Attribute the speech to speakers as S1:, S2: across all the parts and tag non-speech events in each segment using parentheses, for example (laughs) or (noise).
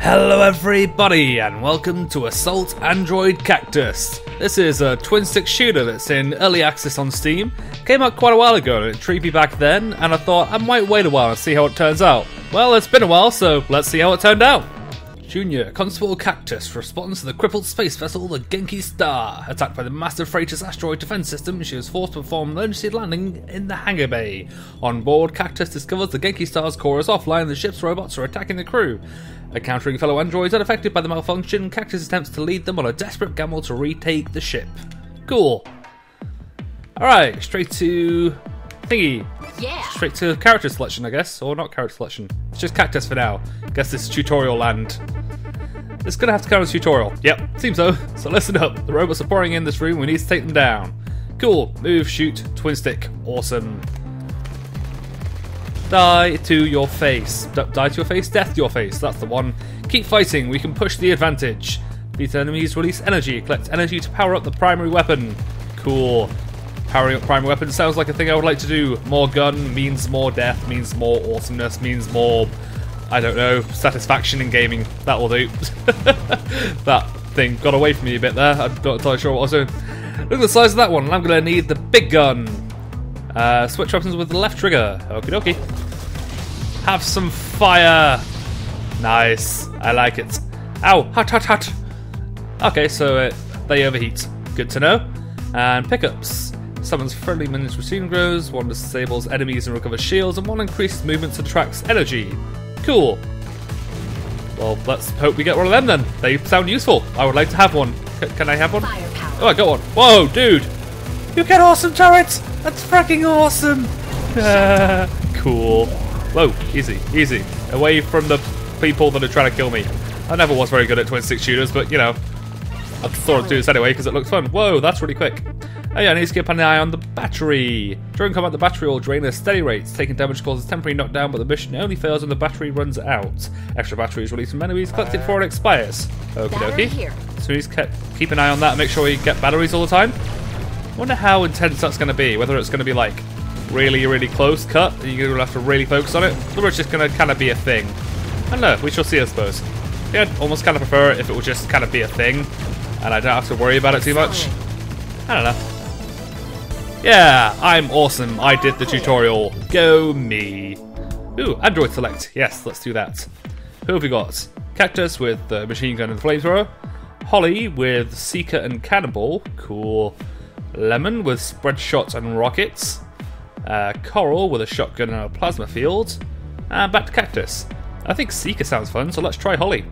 S1: Hello everybody and welcome to Assault Android Cactus. This is a twin stick shooter that's in early access on Steam. Came out quite a while ago and it intrigued me back then and I thought I might wait a while and see how it turns out. Well, it's been a while so let's see how it turned out. Junior, Constable Cactus, responds to the crippled space vessel the Genki Star. Attacked by the massive freighter's asteroid defense system, she was forced to perform an emergency landing in the hangar bay. On board, Cactus discovers the Genki Star's core is offline and the ship's robots are attacking the crew. Encountering fellow androids unaffected by the malfunction, Cactus attempts to lead them on a desperate gamble to retake the ship. Cool. Alright, straight to thingy.
S2: Yeah.
S1: Straight to character selection, I guess, or not character selection. It's just Cactus for now. Guess this is tutorial land. It's gonna have to count as tutorial. Yep, seems so. So listen up. The robots are pouring in this room. We need to take them down. Cool. Move, shoot, twin stick. Awesome. Die to your face. D- die to your face. Death to your face. That's the one. Keep fighting. We can push the advantage. Beat enemies. Release energy. Collect energy to power up the primary weapon. Cool. Powering up primary weapon sounds like a thing I would like to do. More gun means more death, means more awesomeness, means more, I don't know, satisfaction in gaming. That will do. (laughs) that thing got away from me a bit there. I'm not entirely sure what I was doing. Look at the size of that one, I'm going to need the big gun. Uh, switch weapons with the left trigger. Okie dokie. Have some fire. Nice. I like it. Ow. Hot, hot, hot. Okay, so uh, they overheat. Good to know. And pickups. Summons friendly minions routine grows, one disables enemies and recovers shields, and one increases movement and attracts energy. Cool. Well, let's hope we get one of them then. They sound useful. I would like to have one. C- can I have one?
S2: Firepower.
S1: Oh, I got one. Whoa, dude! You get awesome turrets! That's freaking awesome! (laughs) Cool. Whoa, easy, easy. Away from the people that are trying to kill me. I never was very good at twin stick shooters, but you know, I thought I'd do this anyway because it looks fun. Whoa, that's really quick. Oh yeah, I need to keep an eye on the battery. During combat, the battery will drain at steady rates. Taking damage causes temporary knockdown, but the mission only fails when the battery runs out. Extra batteries released from enemies collected before it expires. Okie dokie. So we just keep, keep an eye on that and make sure we get batteries all the time. wonder how intense that's going to be. Whether it's going to be like really, really close cut, and you're going to have to really focus on it, or it's just going to kind of be a thing. I don't know. We shall see, I suppose. Yeah, I'd almost kind of prefer it if it would just kind of be a thing, and I don't have to worry about it too much. I don't know. Yeah, I'm awesome. I did the tutorial. Go me. Ooh, Android select. Yes, let's do that. Who have we got? Cactus with the machine gun and the flamethrower. Holly with Seeker and Cannonball. Cool. Lemon with spread shot and rockets. Uh, Coral with a shotgun and a plasma field. And back to Cactus. I think Seeker sounds fun, so let's try Holly.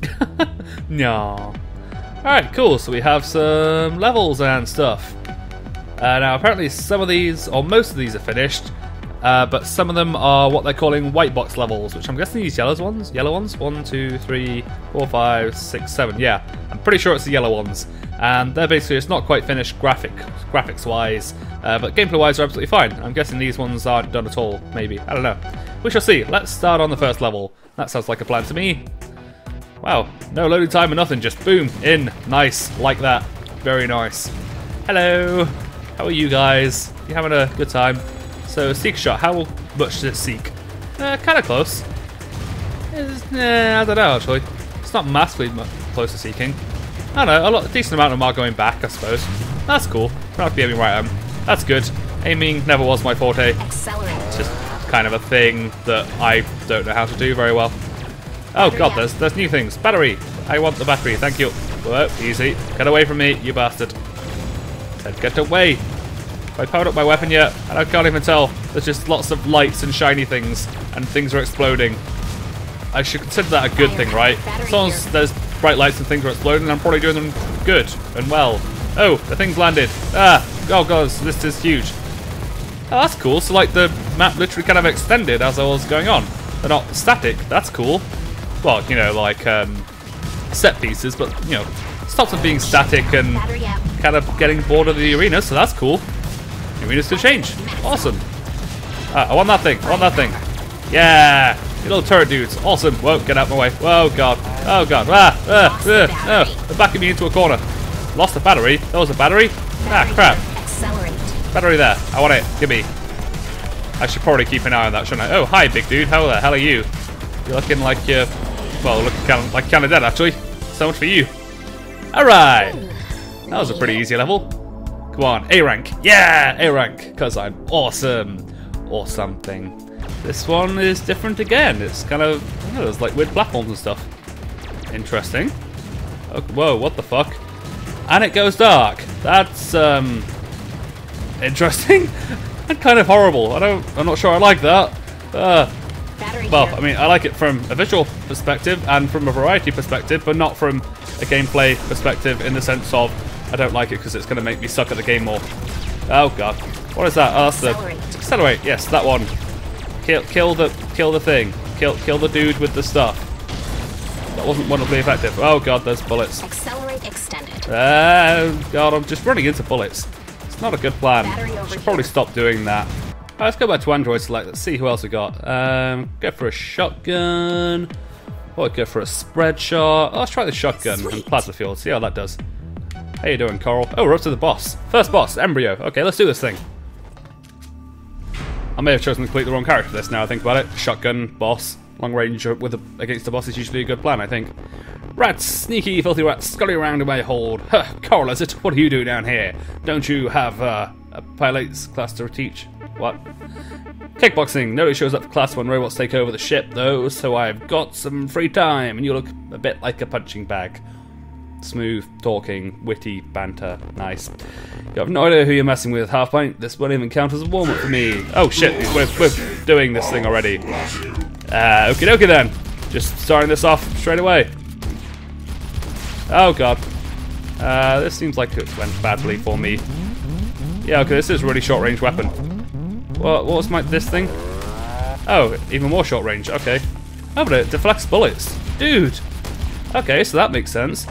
S1: (laughs) no. Alright, cool. So we have some levels and stuff. Uh, now, apparently, some of these, or most of these, are finished, uh, but some of them are what they're calling white box levels, which I'm guessing these yellow ones. Yellow ones. One, two, three, four, five, six, seven. Yeah, I'm pretty sure it's the yellow ones, and they're basically it's not quite finished graphic graphics wise, uh, but gameplay wise, they're absolutely fine. I'm guessing these ones aren't done at all. Maybe I don't know. We shall see. Let's start on the first level. That sounds like a plan to me. Wow, no loading time or nothing, just boom, in. Nice, like that. Very nice. Hello, how are you guys? You having a good time? So, seek shot, how much does it seek? Uh, kind of close. It's, nah, I don't know actually. It's not massively close to seeking. I don't know, a, lot, decent amount of them are going back, I suppose. That's cool. I don't have to be aiming right at 'em. That's good. Aiming never was my forte.
S2: Accelerate.
S1: It's just kind of a thing that I don't know how to do very well. Oh god, there's there's new things. Battery. I want the battery. Thank you. Whoa, easy. Get away from me, you bastard. Said get away. Have I powered up my weapon yet? And I can't even tell. There's just lots of lights and shiny things, and things are exploding. I should consider that a good thing, right? As long as there's bright lights and things are exploding, I'm probably doing them good and well. Oh, the thing's landed. Ah, oh god, this is huge. Oh, that's cool. So, like, the map literally kind of extended as I was going on. They're not static. That's cool. Well, you know, like, um, set pieces, but, you know, stops them being static and
S2: Battery out.
S1: Kind of getting bored of the arena, so that's cool. The arenas could change. Awesome. Ah, I want that thing. I want that thing. Yeah! You little turret dudes. Awesome. Whoa, get out of my way. Whoa, God. Oh, God. Ah, ah, ah, oh, they're backing me into a corner. Lost the battery. That was a battery? Ah, crap.
S2: Accelerate.
S1: Battery there. I want it. Give me. I should probably keep an eye on that, shouldn't I? Oh, hi, big dude. How the hell are you? You're looking like you're Well, looking kind of, like kind of dead actually. So much for you. Alright! That was a pretty easy level. Come on, A rank. Yeah, A rank, because I'm awesome. Or something. This one is different again. It's kind of, know, there's like weird platforms and stuff. Interesting. Oh, whoa, what the fuck? And it goes dark. That's, um, interesting. (laughs) and kind of horrible. I don't, I'm not sure I like that. Uh, well, I mean, I like it from a visual perspective and from a variety perspective, but not from a gameplay perspective in the sense of I don't like it because it's going to make me suck at the game more. Oh god, what is that? Oh, that's
S2: Accelerate.
S1: the accelerate. Yes, that one. Kill, kill the, kill the thing. Kill, kill the dude with the stuff. That wasn't wonderfully effective. Oh god, there's bullets.
S2: Accelerate extended.
S1: Oh god, I'm just running into bullets. It's not a good plan. Should
S2: overheated.
S1: probably stop doing that. Alright, let's go back to Android Select. Let's see who else we got. Um, go for a shotgun. Or go for a spread shot. Oh, let's try the shotgun and plasma field. See how that does. How you doing, Coral? Oh, we're up to the boss. First boss, Embryo. Okay, let's do this thing. I may have chosen to complete the wrong character for this now I think about it. Shotgun, boss, long range with a, against the boss is usually a good plan, I think. Rats, sneaky, filthy rats, scurry around in my hold. Huh, Coral, is it? What do you do down here? Don't you have uh, a pilot's class to teach? What? Kickboxing. Nobody shows up for class when robots take over the ship, though, so I've got some free time, and you look a bit like a punching bag. Smooth talking, witty banter, nice. You have no idea who you're messing with, half pint. This won't even count as a warm up for me. Oh shit, we're, we're doing this thing already. Uh, okie dokie then. Just starting this off straight away. Oh god. Uh, this seems like it went badly for me. Yeah, okay, this is a really short range weapon. What, what was my this thing? Oh, even more short range. Okay. Oh, but it deflects bullets, dude. Okay, so that makes sense.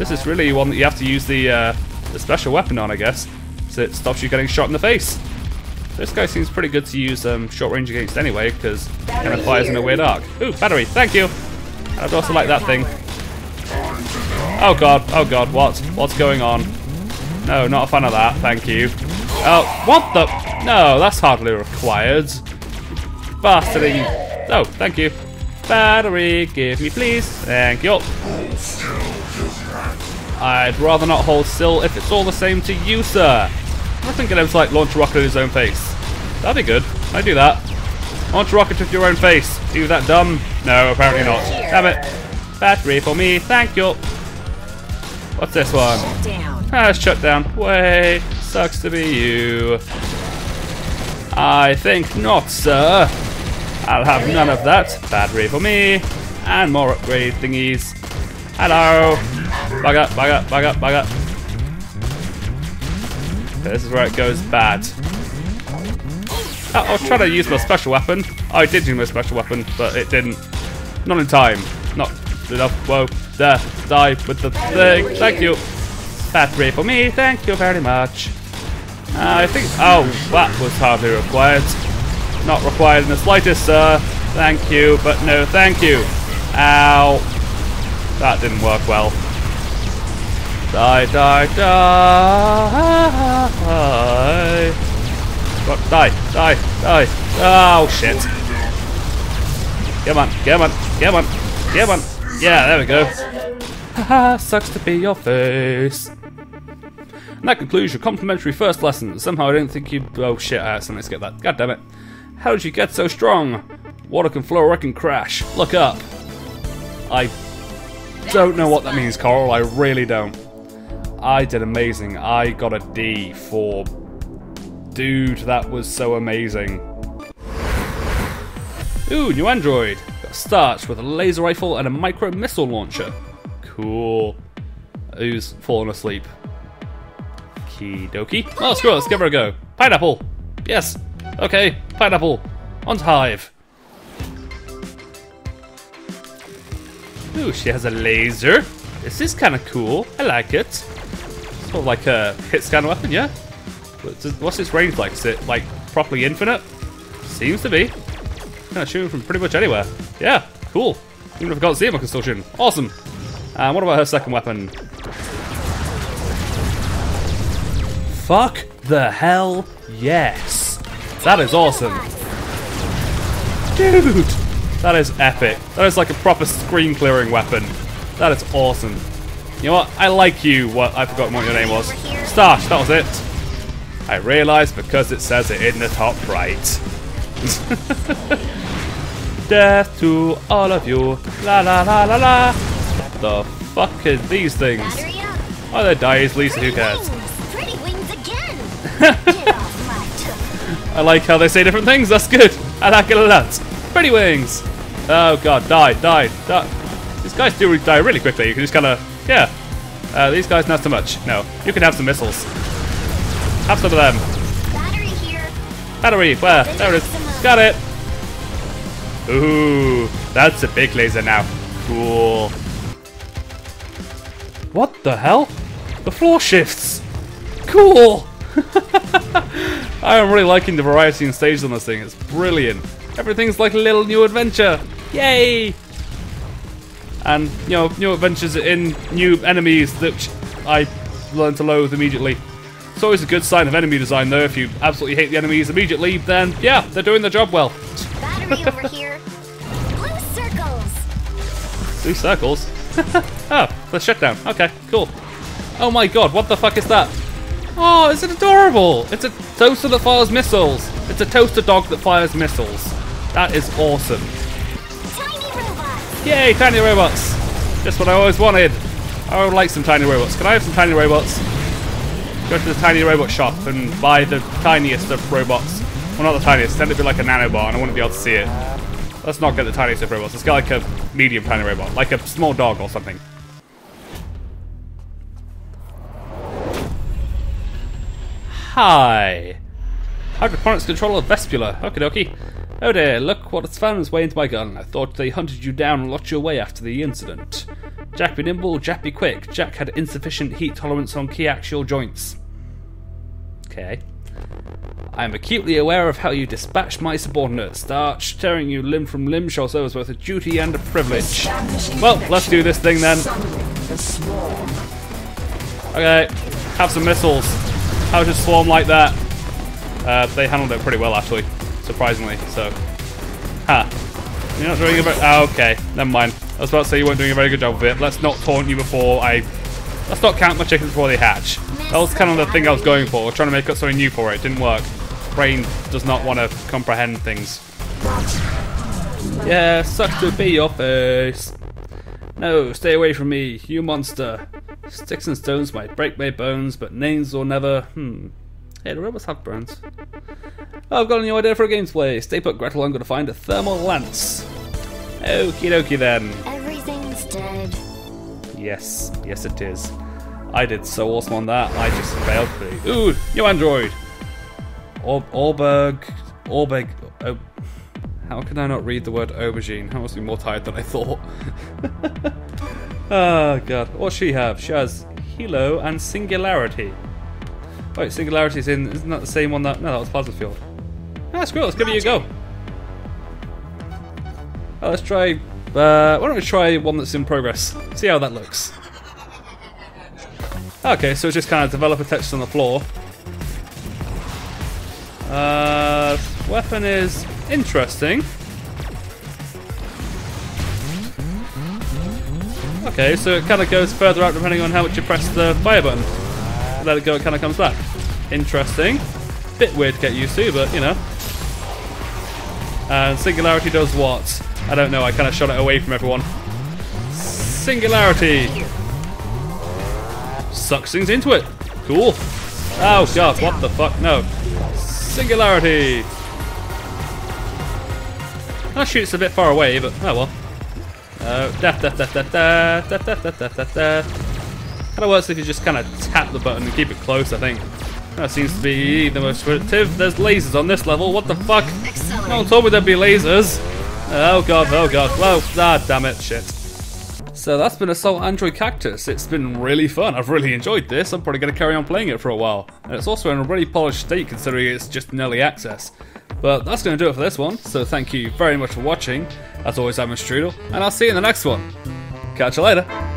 S1: This is really one that you have to use the uh, the special weapon on, I guess, so it stops you getting shot in the face. This guy seems pretty good to use um, short range against anyway, because kind of fires in a weird arc. Ooh, battery, thank you. I'd also like that thing. Oh god, oh god, what? What's going on? No, not a fan of that, thank you. Oh, what the? No, that's hardly required. Bastarding. Oh, thank you. Battery, give me please. Thank you. I'd rather not hold still if it's all the same to you, sir. I think I'd like launch a rocket in his own face. That'd be good. I'd do that. Launch a rocket with your own face. Are you that dumb? No, apparently not. Damn it. Battery for me, thank you. What's this one?
S2: Shut Down.
S1: Ah, it's shut down. Way sucks to be you. I think not, sir. I'll have none of that. Battery for me. And more upgrade thingies. Hello. Bug up, bug up, bug up, bug up. This is where it goes bad. Oh, I was trying to use my special weapon. I did use my special weapon, but it didn't. Not in time. Not enough. Whoa. There. Die with the thing. Thank you. Battery for me. Thank you very much. Uh, I think. Oh, that was hardly required. Not required in the slightest, sir. Thank you, but no thank you. Ow. That didn't work well. Die, die, die. What? Die, die, die. Oh, shit. Come on, come on, come on, come on. Yeah, there we go. Haha, sucks to be your face. And that concludes your complimentary first lesson. Somehow I don't think you. Oh shit, I accidentally skipped that. God damn it. How did you get so strong? Water can flow or can crash. Look up. I don't know what that means, Coral. I really don't. I did amazing. I got a D for. Dude, that was so amazing. Ooh, new android. Got starts with a laser rifle and a micro missile launcher. Cool. Who's fallen asleep? Key dokie. Oh, screw it, let's give her a go. Pineapple. Yes. Okay, pineapple. On to hive. Ooh, she has a laser. This is kind of cool. I like it. Sort of like a hit scan weapon, yeah? What's its- range like? Is it like properly infinite? Seems to be. Kind of shooting from pretty much anywhere. Yeah, cool. Even if I can't see him, I can still shoot him. Awesome. And what about her second weapon? Fuck the hell yes. That is awesome. Dude, That is epic. That is like a proper screen clearing weapon. That is awesome. You know what? I like you. What? I forgot what your name was. Starch, That was it. I realised because it says it in the top right. (laughs) Death to all of you. La la la la la. What The fuck are these things? Oh, they're dies, Lisa, who cares? (laughs) I like how they say different things, that's good. I like it a lot. Pretty wings. Oh god, die, die, die. These guys do die really quickly. You can just kind of, yeah. Uh, these guys not so much. No, you can have some missiles. Have some of them.
S2: Battery here.
S1: Battery, where? There it is. Got it. Ooh, that's a big laser now. Cool. What the hell? The floor shifts. Cool. (laughs) I am really liking the variety in stages on this thing. It's brilliant. Everything's like a little new adventure. Yay! And, you know, new adventures in new enemies that I learn to loathe immediately. It's always a good sign of enemy design, though. If you absolutely hate the enemies immediately, then yeah, they're doing their job well.
S2: Battery over here. Blue circles.
S1: Two circles. oh, (laughs) the shutdown. Okay, cool. Oh my god, what the fuck is that? Oh, is it adorable? It's a toaster that fires missiles. It's a toaster dog that fires missiles. That is awesome.
S2: Tiny robots.
S1: Yay, tiny robots! Just what I always wanted. I would like some tiny robots. Can I have some tiny robots? Go to the tiny robot shop and buy the tiniest of robots. Well, not the tiniest. Tend to be like a nanobar, and I wouldn't be able to see it. Let's not get the tiniest of robots. Let's get like a medium tiny robot, like a small dog or something. Hi. Hydroponics controller Vespula. Okie dokie. Oh dear, look what it's found its way into my gun. I thought they hunted you down and locked you away after the incident. Jack be nimble, Jack be quick. Jack had insufficient heat tolerance on key axial joints. Okay. I am acutely aware of how you dispatched my subordinate. Starch, tearing you limb from limb shows was both a duty and a privilege. Well, let's do this thing then. Okay, have some missiles. How does swarm like that? Uh, they handled it pretty well, actually, surprisingly. So, ha. You're not doing a very. Oh, okay, never mind. I was about to say you weren't doing a very good job of it. Let's not taunt you before I. Let's not count my chickens before they hatch. That was kind of the thing I was going for. Trying to make up something new for it. Didn't work. Brain does not want to comprehend things. Yeah, sucks to be your face. No, stay away from me, you monster. Sticks and stones might break my bones, but names will never. Hmm. Hey, do robots have bones? Oh, I've got a new idea for a gameplay. Stay put, Gretel. I'm going to find a thermal lance. Okie dokie then.
S2: Everything's dead.
S1: Yes, yes it is. I did so awesome on that. I just failed to. Ooh, new android. Or Orberg, Orberg. Oh, how can I not read the word aubergine? I must be more tired than I thought. (laughs) oh god, what's she have? She has Hilo and Singularity. Wait, Singularity's in. Isn't that the same one that? No, that was Plasma Field. Ah, screw it. Let's give it a go. Oh, let's try. Uh, why don't we try one that's in progress? See how that looks. Okay, so it's just kind of developer text on the floor. Uh, weapon is interesting. Okay, so it kind of goes further out depending on how much you press the fire button. Let it go, it kind of comes back. Interesting. Bit weird to get used to, but you know. And Singularity does what? I don't know, I kind of shot it away from everyone. Singularity! Sucks things into it. Cool. Oh god, what the fuck? No. Singularity! That shoots a bit far away, but oh well. Uh. Kind of works if you just kind of tap the button and keep it close, I think. That seems to be the most productive. There's lasers on this level. What the fuck? No one told me there'd be lasers. Oh god, oh god. Well, ah, damn it, shit. So that's been Assault Android Cactus. It's been really fun. I've really enjoyed this. I'm probably going to carry on playing it for a while. And it's also in a really polished state considering it's just early access. But that's going to do it for this one. So thank you very much for watching. As always, I'm Strewdel, and I'll see you in the next one. Catch you later.